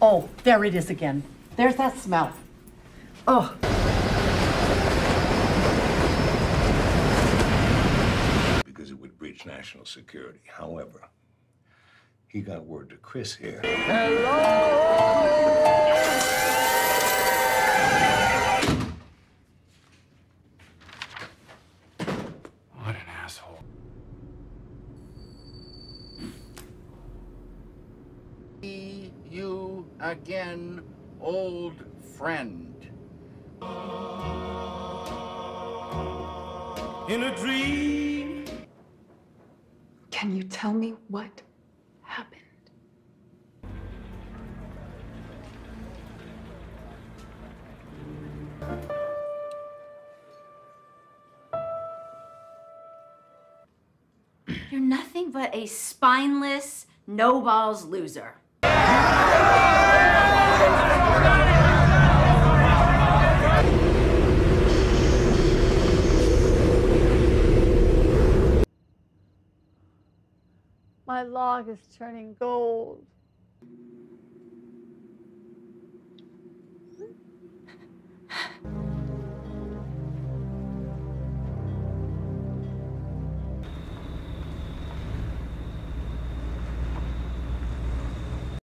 Oh, there it is again. There's that smell. Oh. because it would breach national security. However, he got word to Chris here. What an asshole. See you again, old friend. In a dream. Can you tell me what happened? You're nothing but a spineless, no balls loser. My log is turning gold.